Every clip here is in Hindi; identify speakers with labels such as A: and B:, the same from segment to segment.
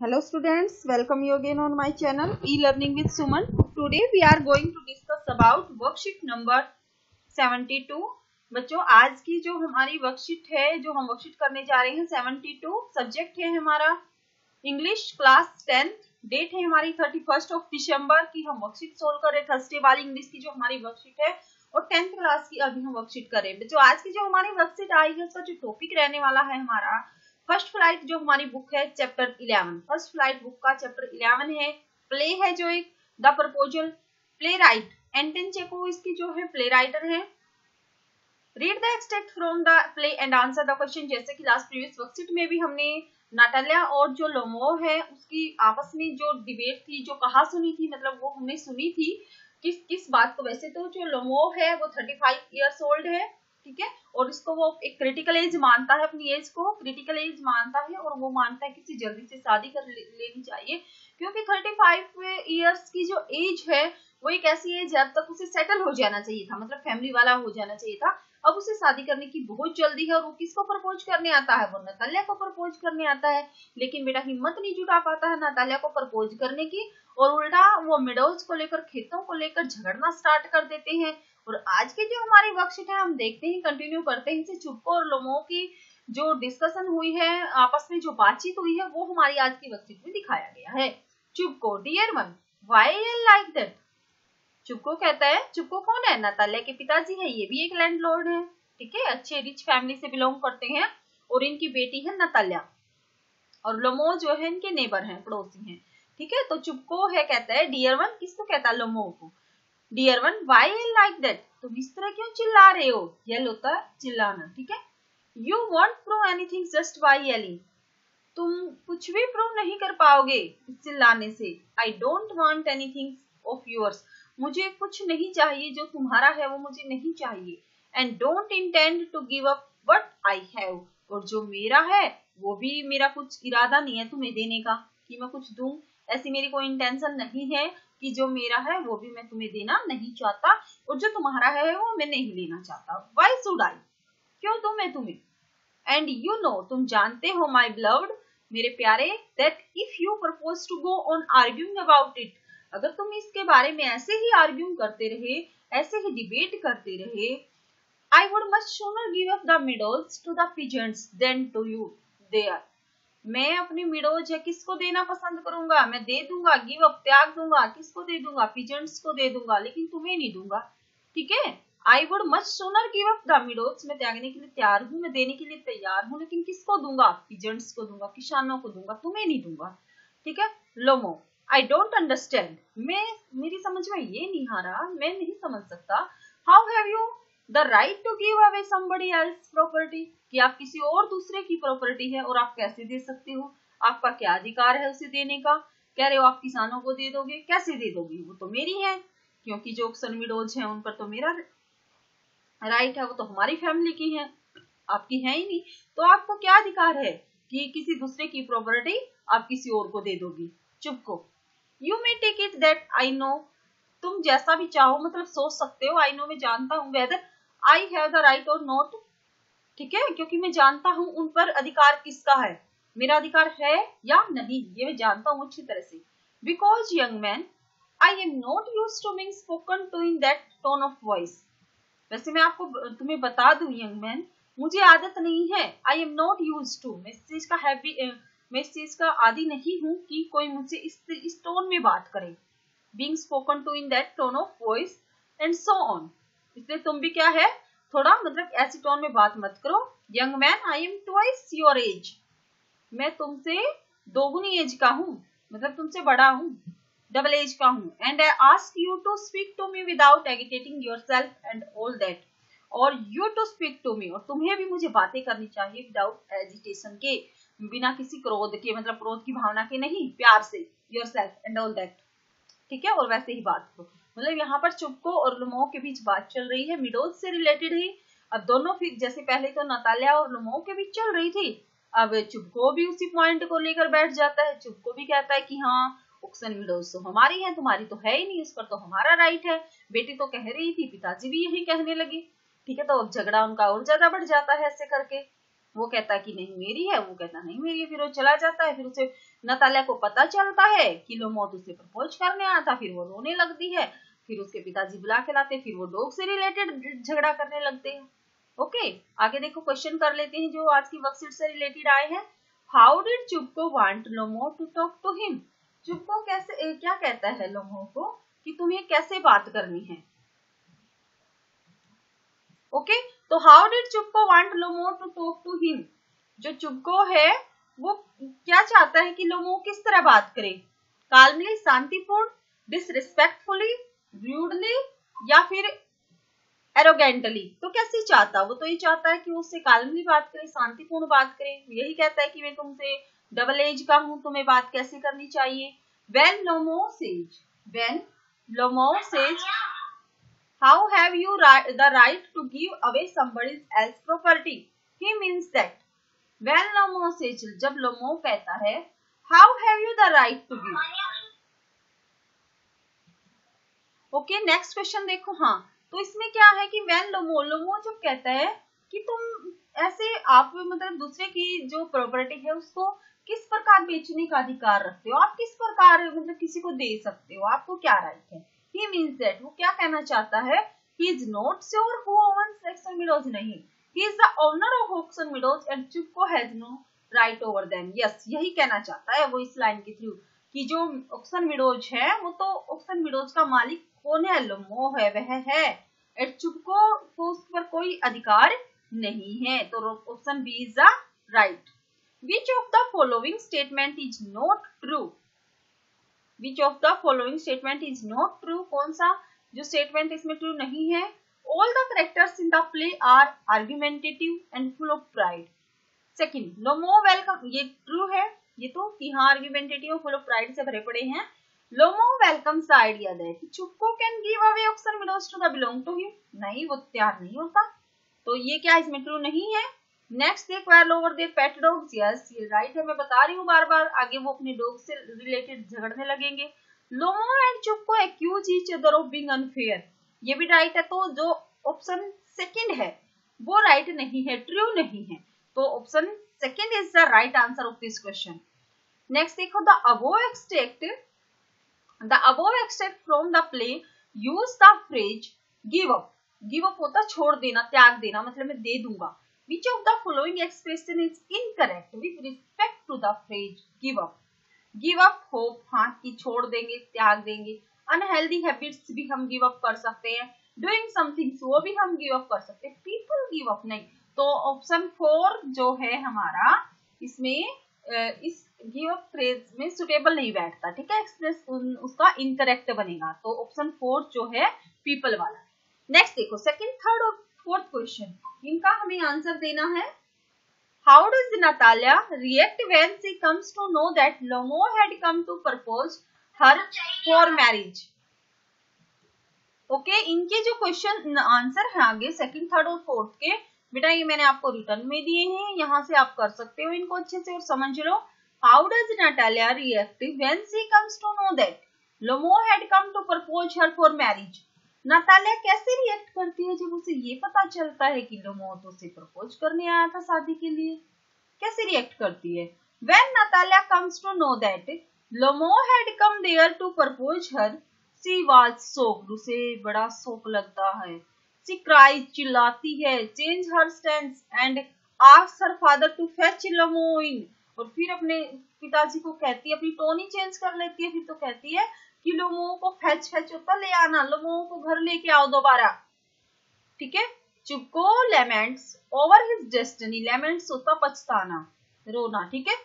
A: Hello students, welcome you again on my channel e-learning with Suman. Today we are going to discuss about worksheet number 72. बच्चों आज की जो हमारी वर्कशीट है जो हम वर्कशीट करने जा रहे हैं 72 सब्जेक्ट है हमारा इंग्लिश क्लास टेंथ डेट है हमारी थर्टी फ़र्स्ट ऑफ़ दिसंबर की हम वर्कशीट सोल्व कर रहे थर्सडे वाली इंग्लिश की जो हमारी वर्कशीट है और टेंथ क्लास की अभी हम वर्कशीट कर रहे हैं बच्चों आज की जो हमारी वर्कशीट आई है उसका जो टॉपिक रहने वाला है हमारा फ़र्स्ट फ़्लाइट जो हमारी बुक है, chapter eleven. First flight book का चैप्टर इलेवन है। प्ले है जो एक, the proposal playwright Anton Chekhov इसकी जो है प्ले राइटर है। Read the extract from the play and answer the question जैसे कि लास्ट प्रीवियस वर्कशीट में भी हमने नाटालिया और जो लोमो है, उसकी आपस में जो डिबेट थी, जो कहा सुनी थी मतलब वो हमने सुनी थी, किस किस बात को। वैसे तो जो लोमो है, वो थर्टी फाइव ईयर्स ओल्ड है। ठीक है? और इसको वो एक क्रिटिकल एज मानता है अपनी एज को क्रिटिकल एज मानता है और वो मानता है किसी जल्दी से शादी कर ले, लेनी चाहिए। क्योंकि 35 इयर्स की जो एज है वो एक ऐसी एज जब तक उसे सेटल हो जाना चाहिए था मतलब फैमिली वाला हो जाना चाहिए था। अब उसे शादी करने की बहुत जल्दी है और वो किसको प्रपोज करने आता है? वो नतालिया को प्रपोज करने आता है। लेकिन बेटा हिम्मत नहीं जुटा पाता है नतालिया को प्रपोज करने की और उल्टा वो मिडोल्स को लेकर खेतों को लेकर झगड़ना स्टार्ट कर देते हैं। और आज के जो हमारी वर्कशीट है, हम देखते हैं कंटिन्यू करते हैं चुपको और लोमो की जो डिस्कशन हुई है, आपस में जो बातचीत हुई है, वो हमारी आज की वर्कशीट में दिखाया गया है। Chubukov dear one why all like that Chubukov कहता है, चुपको कौन है? नतालिया के पिताजी है, ये भी एक लैंडलॉर्ड है, ठीक है? अच्छे रिच फैमिली से बिलोंग करते हैं और इनकी बेटी है नतालिया। और लोमो जो है, इनके नेबर हैं, पड़ोसी हैं, ठीक है? तो चुपको है, कहता है डियर वन किसको कहता है? लोमो को। Dear one why like that तुम इस तरह क्यों चिल्ला रहे हो? यल होता है चिल्लाना, ठीक है? You won't prove anything just by yelling तुम कुछ भी प्रूव नहीं कर पाओगे चिल्लाने से। I don't want anything of yours मुझे कुछ नहीं चाहिए, जो तुम्हारा है, वो मुझे नहीं चाहिए। And don't intend to give up what I have और जो मेरा है, वो भी मेरा कुछ इरादा नहीं है तुम्हें देने का, कि मैं कुछ दूँ। ऐसी मेरी कोई इंटेंशन नहीं है। कि जो मेरा है, वो भी मैं तुम्हें देना नहीं चाहता और जो तुम्हारा है, वो मैं नहीं लेना चाहता। वाई सुड आई क्यों दूँ मैं तुम्हें? एंड यू नो तुम जानते हो माई ब्लड मेरे प्यारे that if you propose to go on arguing about it अगर तुम इसके बारे में ऐसे ही आर्ग्यू करते रहे, ऐसे ही डिबेट करते रहे I would much sooner give up the meadows to the peasants than to you there मैं अपनी मिडोज है किसको देना पसंद करूँगा? मैं दे दूँगा गिव अप त्याग दूँगा, किसको दे दूँगा? पिजेंट्स को दे दूँगा, लेकिन तुम्हें नहीं दूँगा। ठीक है? I would much sooner give up the meadows मैं त्यागने के लिए तैयार हूँ, मैं देने के लिए तैयार हूँ, लेकिन किसको दूँगा? पिजेंट्स को दूँगा, किसानों को दूँगा, तुम्हें नहीं दूँगा। ठीक है? लोमो आई डोंट अंडरस्टैंड मैं, मेरी समझ में ये नहीं आ रहा, मैं नहीं समझ सकता। How have you the right to give away somebody else property कि आप किसी और दूसरे की प्रॉपर्टी है, और आप कैसे दे सकते हो? आपका क्या अधिकार है उसे देने का? कह रहे हो, आप किसानों को दे दोगे? कैसे दे दोगे? वो तो मेरी है, क्योंकि जो सनमिडोज है, उन पर तो मेरा राइट है, वो तो हमारी फैमिली की है, आपकी है ही नहीं। तो आपको क्या अधिकार है कि किसी दूसरे की प्रॉपर्टी आप किसी और को दे दोगी? Chubukov you may take it that I know तुम जैसा भी चाहो मतलब सोच सकते हो आई नो मैं जानता हूँ whether I have the right और नॉट ठीक है? क्योंकि मैं जानता हूँ उन पर अधिकार किसका है। मेरा अधिकार है या नहीं, ये मैं जानता हूँ अच्छी तरह से। Because young man I am not used to being spoken to in that tone of voice वैसे मैं आपको तुम्हें बता दू यंग मैन मुझे आदत नहीं है। I am not used to मैं इस चीज़ का हैवी मैं इस चीज़ का आदि नहीं हूँ कि कोई मुझसे इस इस टोन में बात करे। Being spoken to in that tone of voice and so on इसलिए तुम भी क्या है? थोड़ा मतलब ऐसी टोन में बात मत करो। Young man I am twice your age मैं तुमसे दोगुनी एज का हूँ। मतलब तुमसे बड़ा हूँ। डबल एज का हूँ। And I ask you to speak to me without agitating yourself and all that और you to speak to me और तुम्हें भी मुझे बातें करनी चाहिए विदाउट एजिटेशन के। बिना किसी क्रोध के मतलब क्रोध की भावना के नहीं, प्यार से yourself and all that ठीक है? और वैसे ही बात करो। मतलब यहाँ पर चुपको और लुमो के बीच बात चल रही है मिडोज से रिलेटेड ही। अब दोनों फिर, जैसे पहले तो नतालिया और लुमो के बीच चल रही थी, अब चुपको भी उसी पॉइंट को लेकर बैठ जाता है। चुपको भी कहता है कि हाँ उक्सन मिडोज तो हमारी है, तुम्हारी तो है ही नहीं उस पर तो हमारा राइट है। बेटी तो कह रही थी, पिताजी भी यही कहने लगे। ठीक है तो अब झगड़ा उनका और ज़्यादा बढ़ जाता है ऐसे करके। वो कहता कि नहीं, मेरी है, वो कहता नहीं मेरी है, फिर वो चला जाता है। फिर उसे नतालिया को पता चलता है कि लोमोत उसे प्रपोज करने आया था, फिर वो रोने लगती है। फिर उसके पिताजी बुला के लाते फिर वो डॉग से रिलेटेड झगड़ा करने लगते हैं। ओके आगे देखो क्वेश्चन कर लेते हैं जो आज की वर्कशीट से रिलेटेड आए हैं। How did Chubukov want Lomov to talk to him Chubukov कैसे क्या कहता है लोमो को कि तुम्हें कैसे बात करनी है? Okay okay? तो how did Chubukov want Lomov to talk to him जो चुपको है, वो क्या चाहता है कि लोमो किस तरह बात करे? कालमली शांतिपूर्ण डिसरिस्पेक्टफुली रूडली या फिर एरोगेंटली तो कैसे चाहता? वो तो ये चाहता है कि उससे कालमली बात करे, शांतिपूर्ण बात करे। यही कहता है कि मैं तुमसे डबल एज का हूँ, तुम्हें बात कैसे करनी चाहिए? When Lomov says when Lomov says how have you the right to give away somebody else property? He means that when Lomov says जब लोमो कहता है how have you the right to give okay next question देखो हाँ। तो इसमें क्या है कि वैन लोमो लोमो जब कहता है कि तुम ऐसे आप मतलब दूसरे की जो प्रॉपर्टी है उसको किस प्रकार बेचने का अधिकार रखते हो? आप किस प्रकार मतलब किसी को दे सकते हो? आपको क्या राइट है? ही मीन्स दैट वो क्या कहना चाहता है? He is not sure who owns Oxen Meadows नहीं। He is the owner of Oxen Meadows and Chubukov has no right over them yes यही कहना चाहता है वो इस लाइन के थ्रू कि जो ऑक्सन मिडोज है, वो तो ऑक्सन मिडोज का मालिक लोमो है, वह है। को उस पर कोई अधिकार नहीं है। तो option B is the right which of the following statement is not true which of the following statement is not true कौन सा जो स्टेटमेंट इसमें ट्रू नहीं है? All the characters in the play are argumentative and full of pride second Lomov welcome ये ट्रू है। ये तो कि हाँ आर्ग्यूमेंटेटिव फुल ऑफ़ प्राइड से भरे पड़े हैं। Lomo welcomes the idea that Chupko can give away oxen meadows to the belong to him. नहीं, वो तैयार नहीं होता। तो ये क्या इसमें ट्रू नहीं है? Next they quarrel over their pet dogs yes ये राइट है, मैं बता रही हूँ बार बार आगे वो अपने डॉग से रिलेटेड झगड़ने लगेंगे। Lomov and Chubukov accuse each other of being unfair ये भी राइट है तो जो ऑप्शन सेकंड है, वो राइट नहीं है ट्रू नहीं है। तो option second is the right answer of this question next देखो the above extract the above excerpt from the play use the phrase give up give up होता छोड़ देना, त्याग देना मतलब मैं दे दूँगा। Which of the following expression is incorrect respect to the phrase give up give up hope हाँ कि छोड़ देंगे, त्याग देंगे। अनहेल्दी हैबिट्स भी हम गिव अप कर सकते हैं। डूइंग समथिंग वो भी हम गिव अप कर सकते हैं। पीपल गिव अप नहीं। तो ऑप्शन फोर जो है हमारा, इसमें इस गिव फ्रेज में सुटेबल नहीं बैठता, ठीक है? एक्सप्रेस उसका इनकरेक्ट बनेगा। तो ऑप्शन फोर्थ जो है पीपल वाला। नेक्स्ट देखो सेकंड थर्ड और फोर्थ क्वेश्चन इनका हमें आंसर देना है। How does Natalia react when she comes to know that Lomov had come to propose her for marriage okay इनके जो क्वेश्चन आंसर है आगे सेकंड थर्ड और फोर्थ के बेटा, ये मैंने आपको रिटर्न में दिए हैं, यहाँ से आप कर सकते हो इनको अच्छे से और समझ लो। How does Natalia reactive when she comes to know that Lomov had come to propose her for marriage Natalia कैसे रिएक्ट करती है जब उसे ये पता चलता है कि लोमो तो उसे प्रपोज करने आया था शादी के लिए? कैसे रिएक्ट करती है? When Natalia comes to know that Lomov had come there to propose her she was shock उसे बड़ा सोक लगता है। She cries, चिल्लाती है। Her stance and asks her father to fetch Lomo in. और फिर अपने पिताजी को कहती है अपनी टोनी चेंज कर लेती है। फिर तो कहती है कि लोगों को फेच फेच होता ले आना। लोगों को घर लेके आओ दोबारा। ठीक है? Chubukov laments over his destiny laments होता पछताना। रोना। ठीक है?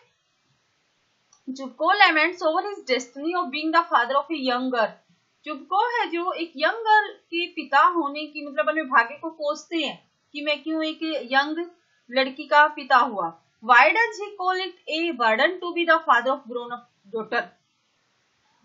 A: Chubukov laments over his destiny of being the father of a younger Chubukov है जो एक यंग गर्ल के पिता होने की मतलब अपने भाग्य को कोसते हैं कि मैं क्यों एक यंग लड़की का पिता हुआ। Why does he call it a burden to be the father of grown up daughter?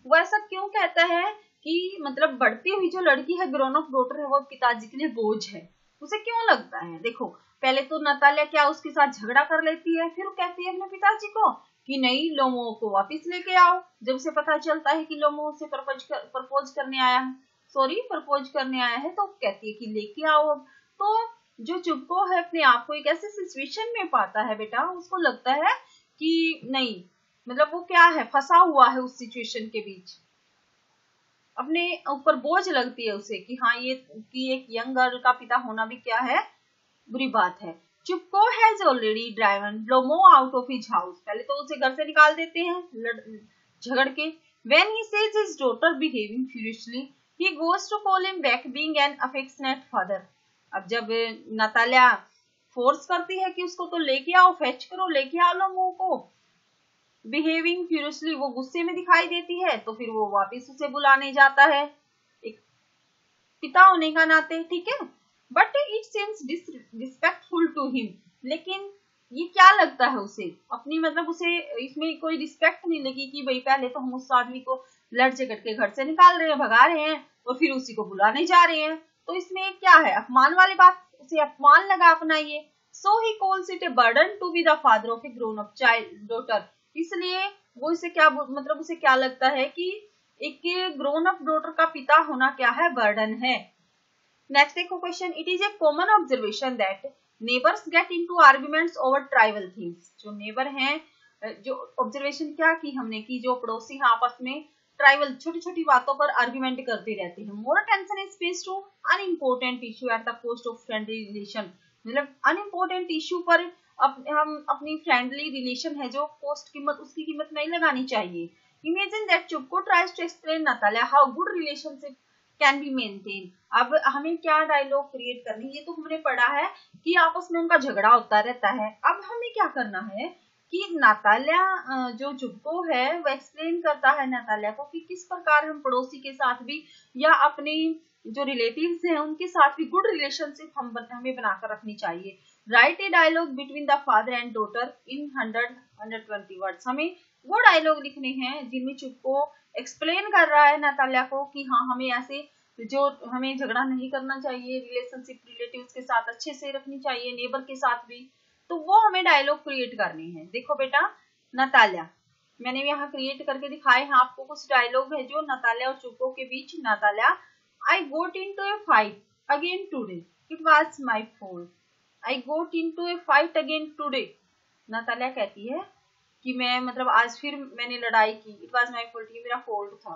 A: वो ऐसा क्यों कहता है कि मतलब बढ़ती हुई जो लड़की है ग्रोन अप डॉटर है, वो पिताजी के लिए बोझ है। उसे क्यों लगता है? देखो, पहले तो नतालिया क्या उसके साथ झगड़ा कर लेती है, फिर कहती है अपने पिताजी को कि नहीं लोमो को वापस लेके आओ। जब उसे पता चलता है कि लोमो उसे प्रपोज कर, प्रपोज करने आया है सॉरी प्रपोज करने आया है तो कहती है कि लेके आओ अब। तो जो चुपको है अपने आप को एक ऐसे सिचुएशन में पाता है बेटा उसको लगता है कि नहीं मतलब वो क्या है फंसा हुआ है उस सिचुएशन के बीच। अपने ऊपर बोझ लगती है उसे कि हाँ ये कि एक यंग गर्ल का पिता होना भी क्या है बुरी बात है। Chubukov has already driven Lomov out of his house पहले तो उसे घर से निकाल देते हैं झगड़ के। When he sees his daughter behaving furiously he goes to call him back being an affectionate father अब जब नतालिया फोर्स करती है कि उसको तो लेके आओ फेच करो, लेके आओ लोगों को। बिहेविंग फ्यूरियसली वो गुस्से में दिखाई देती है तो फिर वो वापस उसे बुलाने जाता है। एक पिता होने का नाते, ठीक है? But it seems disrespectful to him लेकिन ये क्या लगता है उसे? अपनी मतलब उसे इसमें कोई रिस्पेक्ट नहीं लगी कि भाई पहले तो हम उस आदमी को लड़ झगड़ के घर से निकाल रहे हैं, भगा रहे हैं और फिर उसी को बुलाने जा रहे हैं। तो इसमें क्या है? अपमान वाली बात? उसे अपमान लगा अपना ये so he calls it a burden to be the father of a grown up child daughter इसलिए वो इसे क्या मतलब उसे क्या लगता है कि एक ग्रोन अप डॉटर का पिता होना क्या है? बर्डन है। नेक्स्ट देखो question it is a common observation that neighbours get into arguments over trivial things जो नेबर हैं जो ऑब्जर्वेशन क्या की हमने की? जो पड़ोसी हैं आपस में ट्राइबल छोटी छोटी बातों पर आर्ग्यूमेंट करते रहते हैं। More tension is space to unimportant issue at the cost of friendly relation मतलब अनइम्पोर्टेंट इशू पर अप, हम अपनी फ्रेंडली रिलेशन है जो कोस्ट कीमत उसकी कीमत नहीं लगानी चाहिए। Imagine that Chubukov tries to explain Natalya how good relationship can be maintain अब हमें क्या डायलॉग क्रिएट करनी ये तो हमने पढ़ा है कि आपस में उनका झगड़ा होता रहता है। अब हमें क्या करना है कि नातालिया जो जुब्बो है, वो एक्सप्लेन करता है नातालिया को कि किस प्रकार हम पड़ोसी के साथ भी या अपने जो रिलेटिव्स हैं, उनके साथ भी गुड रिलेशनशिप हम हमें बनाकर रखनी चाहिए। Write a dialogue between the father and daughter in hundred hundred twenty words हमें वो डायलॉग लिखने हैं, जिनमें चुप्पो एक्सप्लेन कर रहा है नतालिया को कि हाँ हमें ऐसे जो हमें झगड़ा नहीं करना चाहिए रिलेशनशिप रिलेटिव के साथ अच्छे से रखनी चाहिए नेबर के साथ भी तो वो हमें डायलॉग क्रिएट करने हैं। देखो बेटा, नतालिया, मैंने यहाँ क्रिएट करके दिखाए हैं आपको कुछ डायलॉग है जो नतालिया और चुपो के बीच। Natalya I got into a fight again today it was my fault I got into a fight again today Natalya कहती है कि मैं मतलब आज फिर मैंने लड़ाई की। इट वॉज़ माई फॉल्ट ये मेरा फॉल्ट था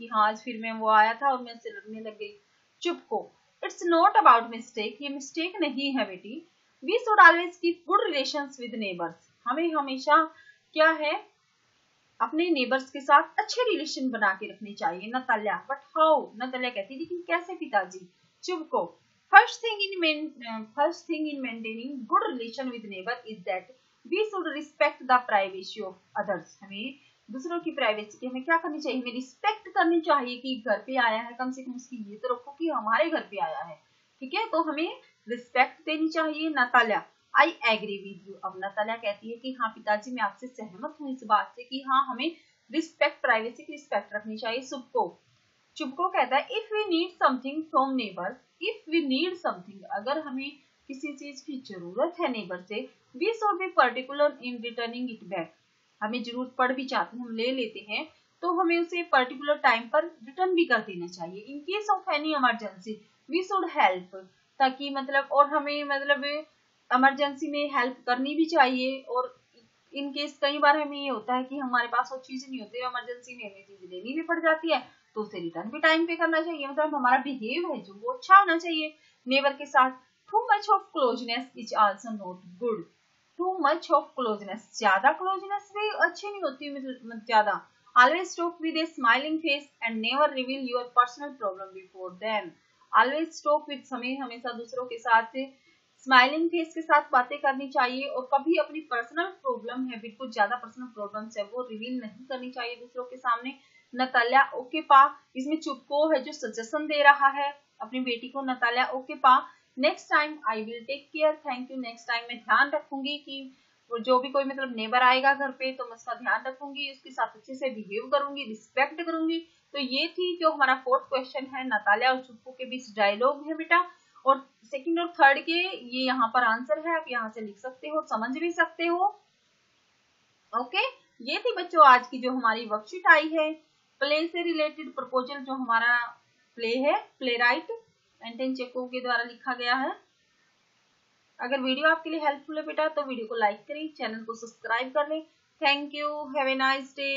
A: कि हाँ आज फिर मैं वो आया था और मैं लड़ने लग गई। Chubukov. It's not about mistake ये मिस्टेक नहीं है बेटी। We should always keep good relation with neighbours हमें हमेशा क्या है, अपने नेबर्स के साथ अच्छे रिलेशन बना के रखने चाहिए, नताल्या। बट हाउ नताल्या कहती लेकिन कैसे पिताजी? Chubukov. First thing in first thing in maintaining good relation with neighbour is that we should respect the privacy of others हमें दूसरों की प्राइवेसी की हमें क्या करनी चाहिए? हमें रिस्पेक्ट करनी चाहिए कि घर पे आया है, कम से कम उसकी ये तो रखो कि हमारे घर पे आया है। ठीक है? तो हमें रिस्पेक्ट देनी चाहिए, Natalya. I agree with you अब नताल्या कहती है कि हाँ पिताजी, मैं आपसे सहमत हूँ इस बात से कि हाँ हमें रिस्पेक्ट प्राइवेसी की रिस्पेक्ट रखनी चाहिए। सुबको। चुपको कहता है if we need something from neighbour if we need something अगर हमें किसी चीज़ की ज़रूरत है नेबर से we should be particular in returning it back हमें ज़रूरत पड़ भी जाती है, हम ले लेते हैं तो हमें उसे पर्टिकुलर टाइम पर रिटर्न भी कर देना चाहिए। In case of any emergency we should help ताकि मतलब और हमें मतलब इमरजेंसी में हेल्प करनी भी चाहिए, और इन केस कई बार हमें ये होता है कि हमारे पास वो चीज़ नहीं होती इमरजेंसी में हमें चीज़ लेनी भी पड़ जाती है तो उसे रिटर्न भी टाइम पे करना चाहिए। मतलब हमारा बिहेव है, जो वो अच्छा होना चाहिए नेबर के साथ। Too much of closeness is also not good too much of closeness ज़्यादा क्लोजनेस भी अच्छी नहीं होती मतलब ज़्यादा। Always talk with a smiling face and never reveal your personal problem before them always talk with हमें हमेशा दूसरों के साथ स्माइलिंग फेस के साथ बातें करनी चाहिए और कभी अपनी पर्सनल प्रॉब्लम है बिल्कुल ज़्यादा पर्सनल प्रॉब्लम्स है, वो रिवील नहीं करनी चाहिए दूसरों के सामने। नताल्या ओके पा। इसमें चुपको है जो सजेशन दे रहा है, अपनी बेटी को नताल्या ओके पा। Next time I will take care thank you next time मैं ध्यान रखूँगी कि जो भी कोई मतलब नेबर आएगा घर पे तो मैं उसका ध्यान रखूँगी, उसके साथ अच्छे से बिहेव करूँगी रिस्पेक्ट करूँगी। तो ये थी जो हमारा फोर्थ क्वेश्चन है नतालिया और चुप्पू के बीच डायलॉग है बेटा। और सेकंड और थर्ड के ये यहाँ पर आंसर है, आप यहाँ से लिख सकते हो, समझ भी सकते हो। ओके ये थी बच्चों आज की जो हमारी वर्कशीट आई है। प्ले से रिलेटेड प्रपोजल जो हमारा प्ले है प्ले राइट एंटेन चेको के द्वारा लिखा गया है। अगर वीडियो आपके लिए हेल्पफुल है बेटा तो वीडियो को लाइक करें चैनल को सब्सक्राइब कर लें। Thank you have a nice day